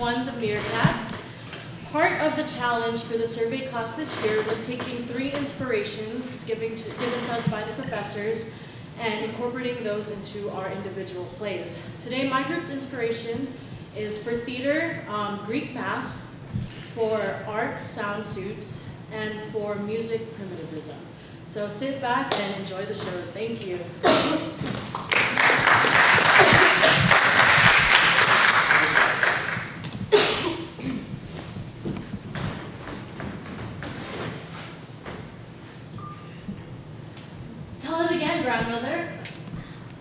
one, the Meerkats. Part of the challenge for the survey class this year was taking three inspirations given to, given to us by the professors and incorporating those into our individual plays. Today, my group's inspiration is for theater, um, Greek masks, for art, sound suits, and for music, primitivism. So sit back and enjoy the shows. Thank you. Tell it again, grandmother.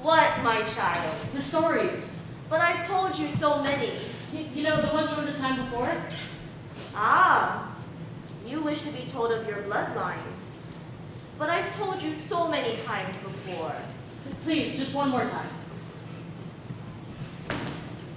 What, my child? The stories. But I've told you so many. You, you know, the ones from the time before? Ah, you wish to be told of your bloodlines. But I've told you so many times before. Please, just one more time.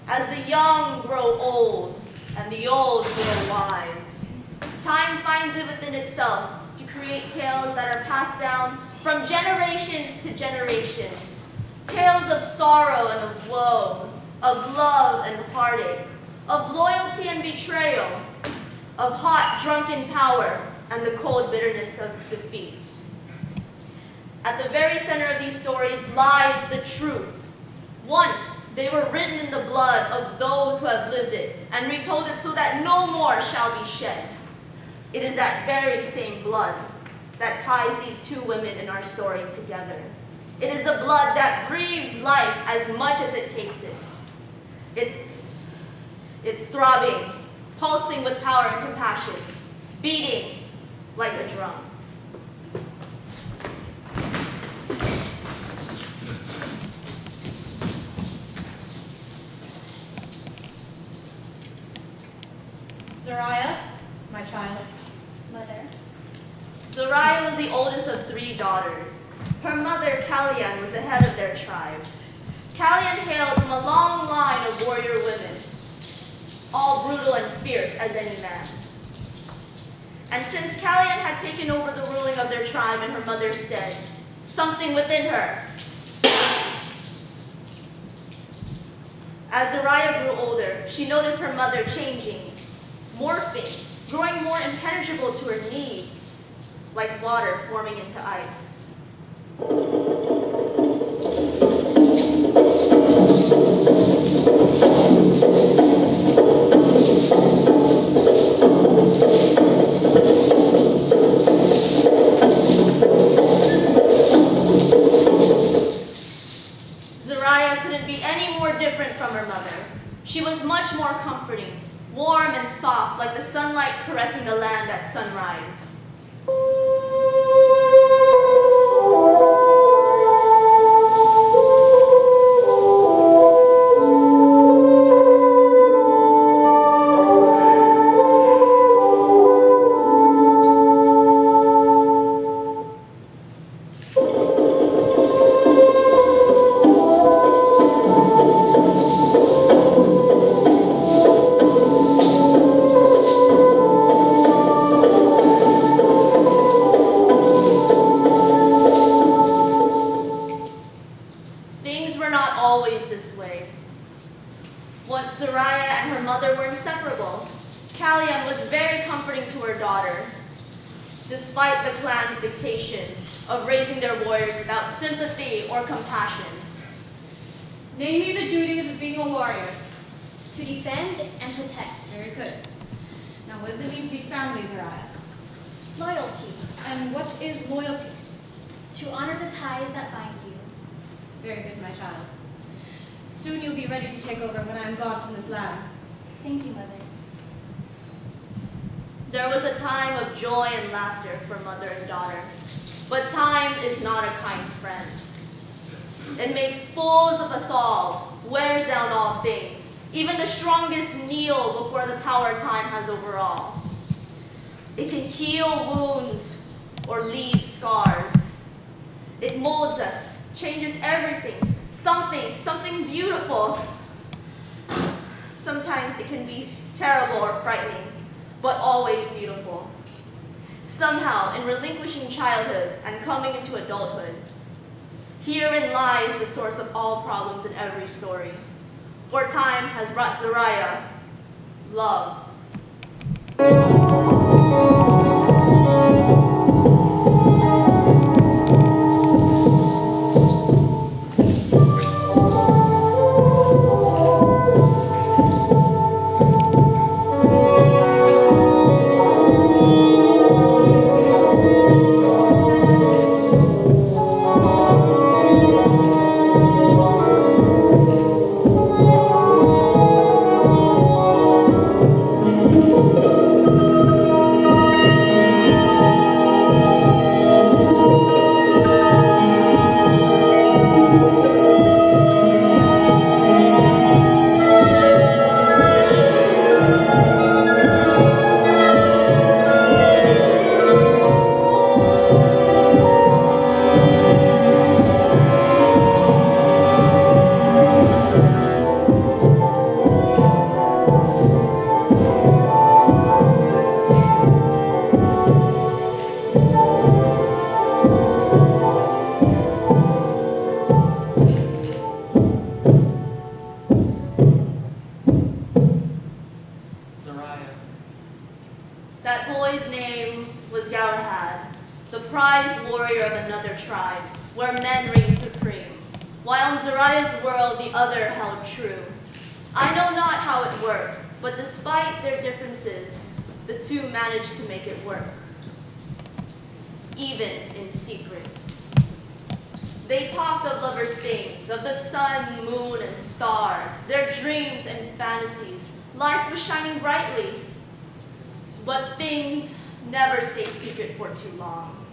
As the young grow old and the old grow wise, time finds it within itself to create tales that are passed down from generations to generations. Tales of sorrow and of woe, of love and heartache, of loyalty and betrayal, of hot drunken power and the cold bitterness of defeat. At the very center of these stories lies the truth. Once they were written in the blood of those who have lived it and retold it so that no more shall be shed. It is that very same blood that ties these two women in our story together. It is the blood that breathes life as much as it takes it. It's, it's throbbing, pulsing with power and compassion, beating like a drum. Zariah, my child. Mother. Zariah was the oldest of three daughters. Her mother, Kalyan, was the head of their tribe. Kalyan hailed from a long line of warrior women, all brutal and fierce as any man. And since Kalyan had taken over the ruling of their tribe in her mother's stead, something within her As Zariah grew older, she noticed her mother changing, morphing, growing more impenetrable to her needs, like water forming into ice. Zariah couldn't be any more different from her mother. She was much more comforting, warm and soft like the sunlight caressing the land at sunrise. Zariah and her mother were inseparable, Kalyan was very comforting to her daughter, despite the clan's dictations of raising their warriors without sympathy or compassion. Name me the duties of being a warrior. To defend and protect. Very good. Now, what does it mean to be family, Zariah? Loyalty. And what is loyalty? To honor the ties that bind you. Very good, my child. Soon you'll be ready to take over when I am gone from this land. Thank you, Mother. There was a time of joy and laughter for mother and daughter, but time is not a kind friend. It makes fools of us all, wears down all things. Even the strongest kneel before the power time has over all. It can heal wounds or leave scars. It molds us, changes everything, something, something beautiful. Sometimes it can be terrible or frightening, but always beautiful. Somehow, in relinquishing childhood and coming into adulthood, herein lies the source of all problems in every story. For time has brought Zariah love. Even in secret. They talked of lovers' things, of the sun, moon, and stars, their dreams and fantasies. Life was shining brightly, but things never stay secret for too long.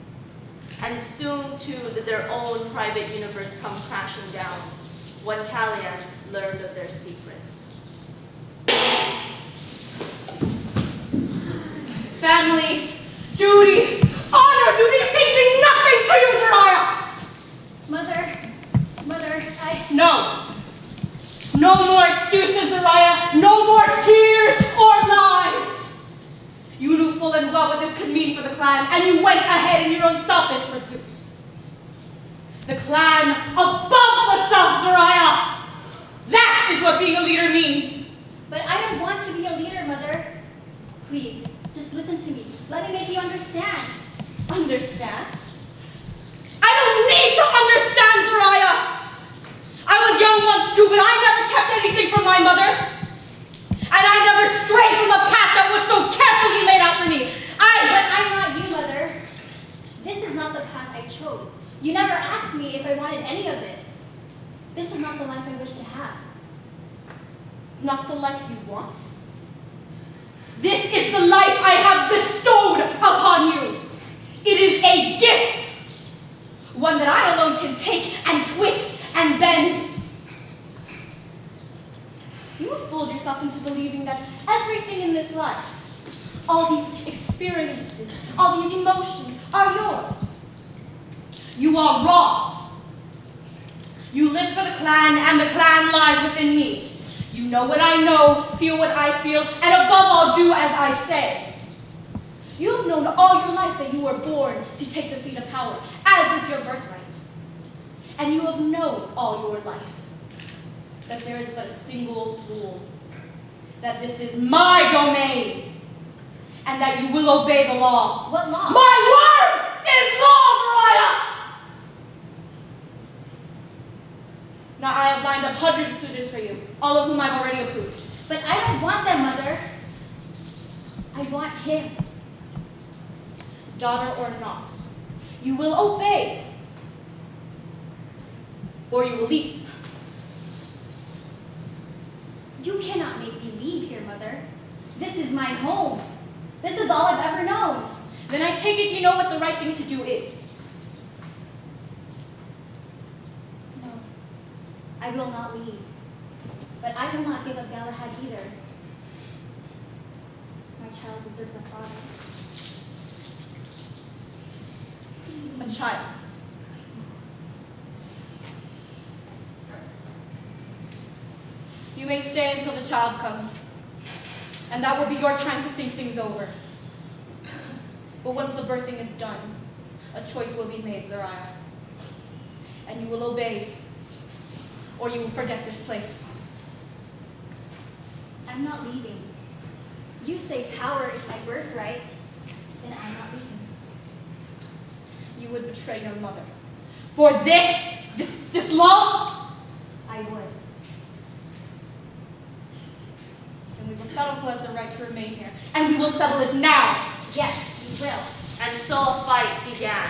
And soon, too, did their own private universe come crashing down when Callian learned of their secret. Family, duty, honor, do these things mean nothing to you, Zariah? Mother, Mother, I... No. No more excuses, Zariah. No more tears or lies. You knew full and well what this could mean for the clan, and you went ahead in your own selfish pursuit. The clan above the self, Zariah. That is what being a leader means. But I don't want to be a leader, Mother. Please, just listen to me. Let me make you understand. Understand? I don't need to understand, Zariah! I was young once too, but I never kept anything from my mother. And I never strayed from the path that was so carefully laid out for me. I... But I... I'm not you, Mother. This is not the path I chose. You never asked me if I wanted any of this. This is not the life I wish to have. Not the life you want. This is the life I have bestowed upon you. It is a gift. One that I alone can take and twist and bend. You have fooled yourself into believing that everything in this life, all these experiences, all these emotions are yours. You are wrong. You live for the clan, and the clan lies within. Know what I know, feel what I feel, and above all, do as I say. You have known all your life that you were born to take the seat of power, as is your birthright. And you have known all your life that there is but a single rule, that this is my domain, and that you will obey the law. What law? My word is law, Mariah! Now I have lined up hundreds of suitors for you, all of whom I've already approved. But I don't want them, Mother. I want him. Daughter or not, you will obey, or you will leave. You cannot make me leave here, Mother. This is my home. This is all I've ever known. Then I take it you know what the right thing to do is. No, I will not leave. But I will not give up Galahad either. My child deserves a father. A child. You may stay until the child comes, and that will be your time to think things over. But once the birthing is done, a choice will be made, Zariah. And you will obey, or you will forget this place. I'm not leaving. you say power is my birthright, then I'm not leaving. You would betray your mother. For this, this, this love, I would. And we will settle who has the right to remain here. And we will settle it now. Yes, we will. And so a fight began.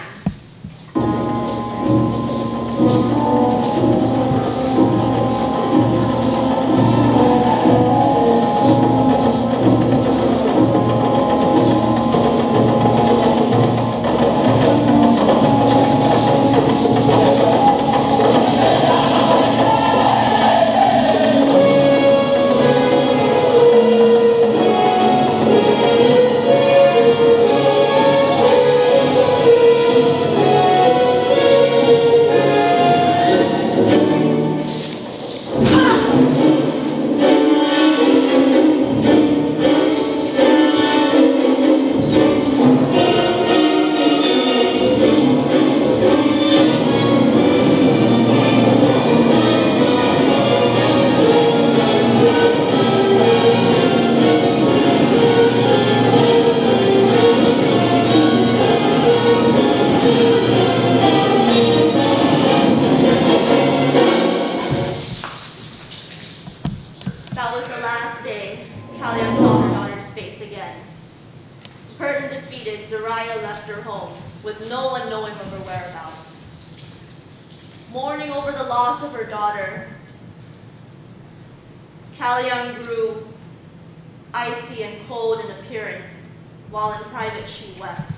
Icy and cold in appearance, while in private she wept.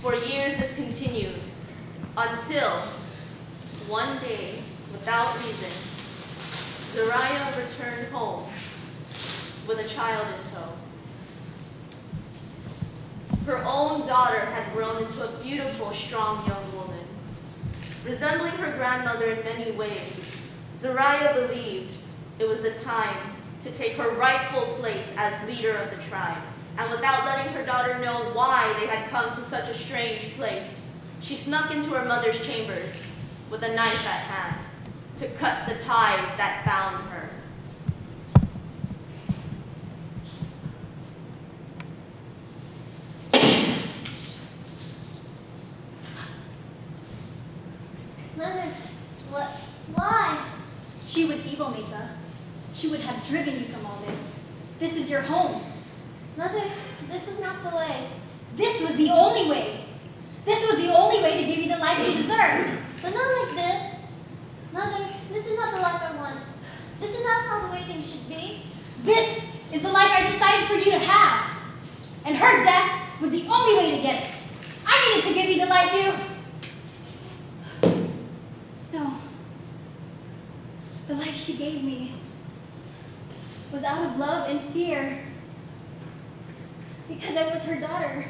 For years this continued, until one day, without reason, Zariah returned home with a child in tow. Her own daughter had grown into a beautiful, strong young woman. Resembling her grandmother in many ways, Zariah believed it was the time to take her rightful place as leader of the tribe. And without letting her daughter know why they had come to such a strange place, she snuck into her mother's chambers with a knife at hand to cut the ties that bound her. Mother, what? Why? She was evil, Mika. She would have driven you from all this. This is your home. Mother, this was not the way. This was the only way. This was the only way to give you the life you deserved. But not like this. Mother, this is not the life I want. This is not how the way things should be. This is the life I decided for you to have. And her death was the only way to get it. I needed to give you the life you. No. The life she gave me was out of love and fear because I was her daughter.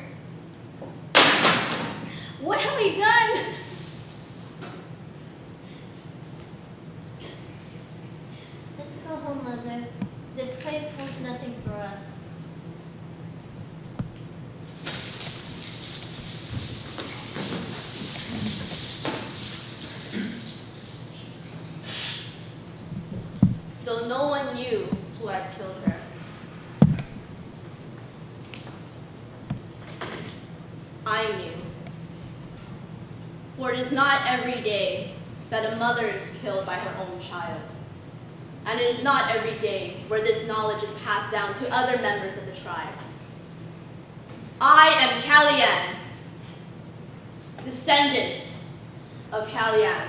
What have I done? Let's go home, Mother. This place holds nothing for us. Though no one knew who had killed her. I knew. For it is not every day that a mother is killed by her own child. And it is not every day where this knowledge is passed down to other members of the tribe. I am Kalian, descendant of Kalian.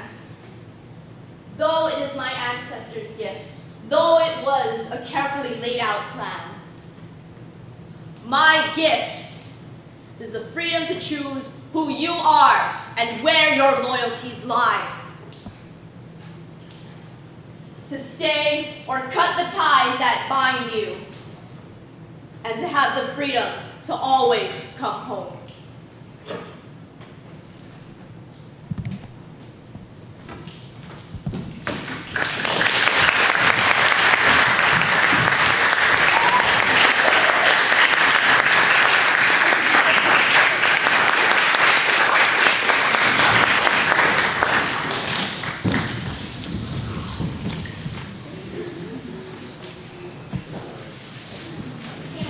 Though it is my ancestors' gift, though it was a carefully laid out plan, my gift is the freedom to choose who you are and where your loyalties lie. To stay or cut the ties that bind you, and to have the freedom to always come home.